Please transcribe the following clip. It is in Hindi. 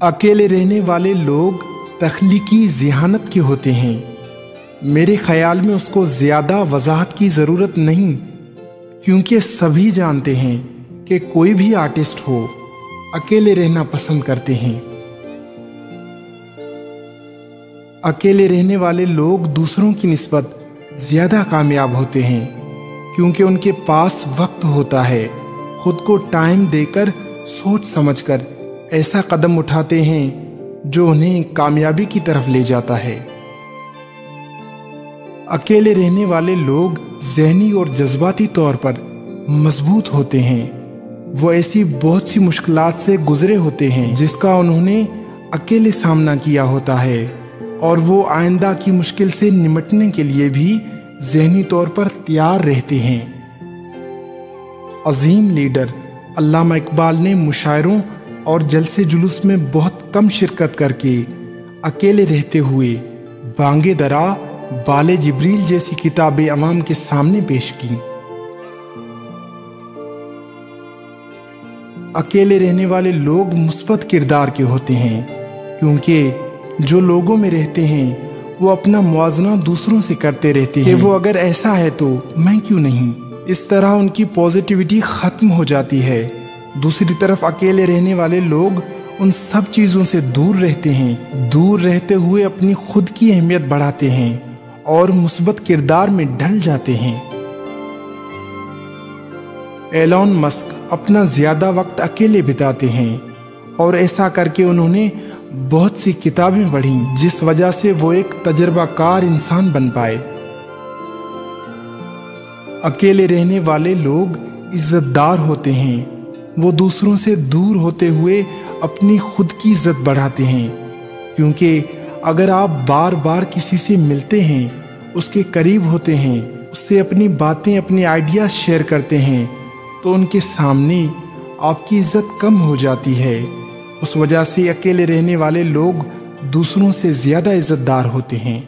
अकेले रहने वाले लोग तख्लीकी जहानत के होते हैं। मेरे ख्याल में उसको ज़्यादा वजाहत की ज़रूरत नहीं, क्योंकि सभी जानते हैं कि कोई भी आर्टिस्ट हो, अकेले रहना पसंद करते हैं। अकेले रहने वाले लोग दूसरों की नस्बत ज़्यादा कामयाब होते हैं, क्योंकि उनके पास वक्त होता है, खुद को टाइम देकर सोच समझकर ऐसा कदम उठाते हैं, जो उन्हें कामयाबी की तरफ़ ले जाता है। अकेले रहने वाले लोग जहनी और जज्बाती तौर पर मज़बूत होते हैं। वो ऐसी बहुत सी मुश्किल से गुजरे होते हैं, जिसका उन्होंने अकेले सामना किया होता है। और वो आइंदा की मुश्किल से निमटने के लिए भी जहनी तौर पर तैयार रहते हैं। अजीम लीडर अल्लामा इकबाल ने मुशायरों और जलसे जुलूस में बहुत कम शिरकत करके अकेले रहते हुए बांगे दरा बाले जिब्रील जैसी किताबें अवाम के सामने पेश की। अकेले रहने वाले लोग मुस्बत किरदार के होते हैं क्योंकि जो लोगों में रहते हैं वो अपना मुआजना दूसरों से करते रहते हैं। वो अगर ऐसा है तो मैं क्यों नहीं? इस तरह उनकी पॉजिटिविटी खत्म हो जाती है। दूसरी तरफ़ अकेले रहने वाले लोग उन सब चीज़ों से दूर रहते हैं, दूर रहते हुए अपनी खुद की अहमियत बढ़ाते हैं और मुस्बत किरदार में ढल जाते हैं। एलॉन मस्क अपना ज़्यादा वक्त अकेले बिताते हैं और ऐसा करके उन्होंने बहुत सी किताबें पढ़ी, जिस वजह से वो एक तजर्बाकार इंसान बन पाए। अकेले रहने वाले लोग इज्जतदार होते हैं वो दूसरों से दूर होते हुए अपनी खुद की इज़्ज़त बढ़ाते हैं। क्योंकि अगर आप बार बार किसी से मिलते हैं, उसके करीब होते हैं, उससे अपनी बातें, अपने आइडियाज़ शेयर करते हैं तो उनके सामने आपकी इज़्ज़त कम हो जाती है। उस वजह से अकेले रहने वाले लोग दूसरों से ज़्यादा इज्जतदार होते हैं।